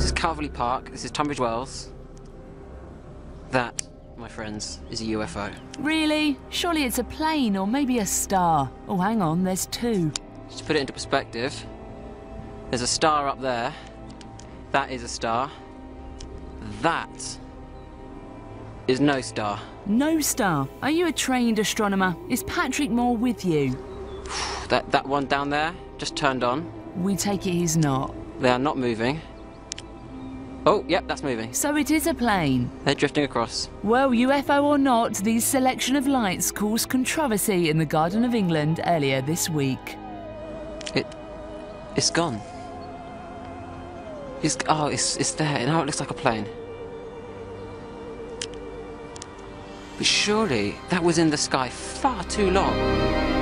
This is Calverley Park. This is Tunbridge Wells. That, my friends, is a UFO. Really? Surely it's a plane or maybe a star. Oh, hang on, there's two. Just to put it into perspective, there's a star up there. That is a star. That is no star. No star. Are you a trained astronomer? Is Patrick Moore with you? That that one down there just turned on. We take it he's not. They are not moving. Oh, yep, that's moving. So it is a plane. They're drifting across. Well, UFO or not, these selection of lights caused controversy in the Garden of England earlier this week. It, it's gone. It's oh, it's it's there. Now it looks like a plane. But surely that was in the sky far too long.